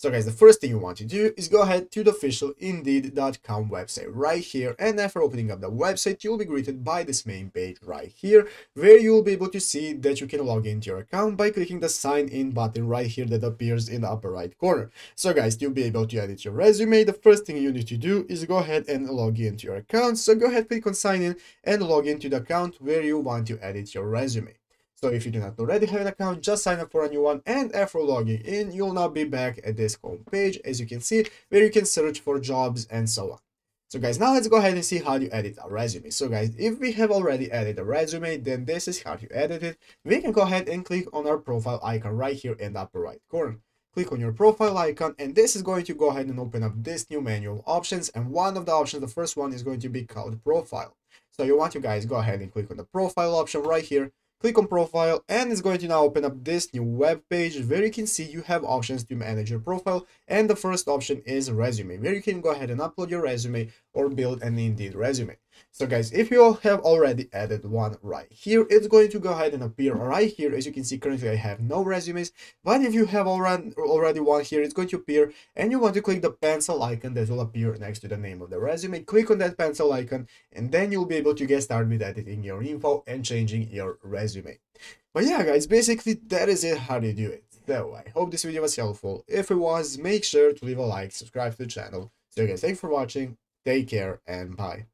So guys, the first thing you want to do is go ahead to the official Indeed.com website right here. And after opening up the website, you'll be greeted by this main page right here, where you'll be able to see that you can log into your account by clicking the sign in button right here that appears in the upper right corner. So guys, you'll be able to edit your resume. The first thing you need to do is go ahead and log into your account. So go ahead, click on sign in and log into the account where you want to edit your resume. So if you do not already have an account, just sign up for a new one and after logging in, you'll now be back at this home page, as you can see, where you can search for jobs and so on. So guys, now let's go ahead and see how you edit a resume. So guys, if we have already edited a resume, then this is how you edit it. We can go ahead and click on our profile icon right here in the upper right corner. Click on your profile icon and this is going to go ahead and open up this new menu options and one of the options, the first one is going to be called profile. So you want to guys go ahead and click on the profile option right here Click on profile and it's going to now open up this new web page where you can see you have options to manage your profile and the first option is resume where you can go ahead and upload your resume or build an Indeed resume. So guys, if you have already added one right here, it's going to go ahead and appear right here. As you can see, currently I have no resumes, but if you have already, already one here, it's going to appear and you want to click the pencil icon that will appear next to the name of the resume. Click on that pencil icon and then you'll be able to get started with editing your info and changing your resume. But yeah, guys, basically that is it how to do it. So I hope this video was helpful. If it was, make sure to leave a like, subscribe to the channel. So guys, thanks for watching, take care, and bye.